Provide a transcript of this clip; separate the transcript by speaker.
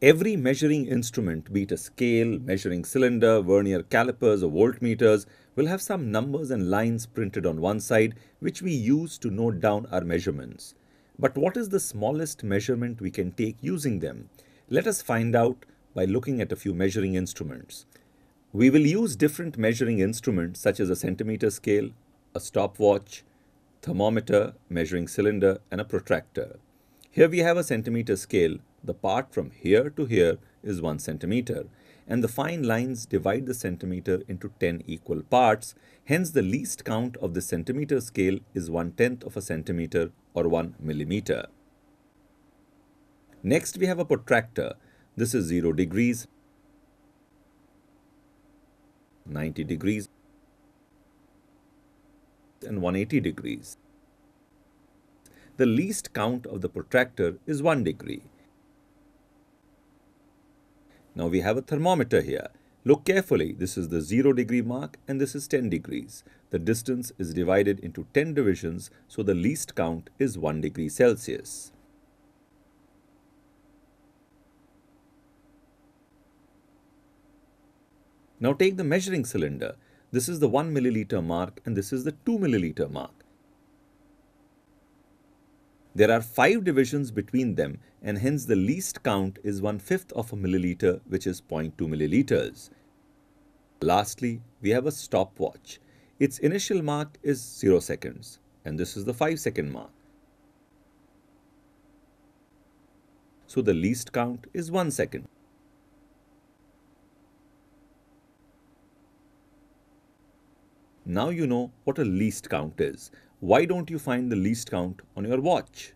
Speaker 1: Every measuring instrument, be it a scale, measuring cylinder, vernier calipers or voltmeters, will have some numbers and lines printed on one side which we use to note down our measurements. But what is the smallest measurement we can take using them? Let us find out by looking at a few measuring instruments. We will use different measuring instruments such as a centimeter scale, a stopwatch, thermometer, measuring cylinder and a protractor. Here we have a centimeter scale. The part from here to here is 1 centimeter and the fine lines divide the centimeter into 10 equal parts. Hence the least count of the centimeter scale is 1 tenth of a centimeter or 1 millimeter. Next we have a protractor. This is 0 degrees, 90 degrees and 180 degrees the least count of the protractor is 1 degree. Now we have a thermometer here. Look carefully, this is the 0 degree mark and this is 10 degrees. The distance is divided into 10 divisions, so the least count is 1 degree Celsius. Now take the measuring cylinder. This is the 1 milliliter mark and this is the 2 milliliter mark. There are five divisions between them and hence the least count is one-fifth of a milliliter which is 0.2 milliliters. Lastly, we have a stopwatch. Its initial mark is 0 seconds and this is the 5 second mark. So the least count is 1 second. Now you know what a least count is. Why don't you find the least count on your watch?